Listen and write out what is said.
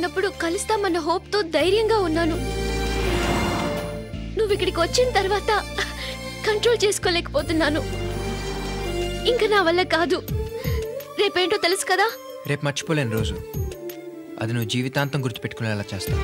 ఉన్నప్పుడు కలుస్తామన్న హోప్తో ధైర్యంగా ఉన్నాను. నువ్వు ఇక్కడికి వచ్చిన తర్వాత కంట్రోల్ చేసుకోలేకపోతున్నాను. ఇంకా నా వల్ల కాదు. రేపేంటో తెలుసు కదా? రేపు మర్చిపోలేని రోజు. అది నువ్వు జీవితాంతం గుర్తుపెట్టుకునేలా చేస్తావు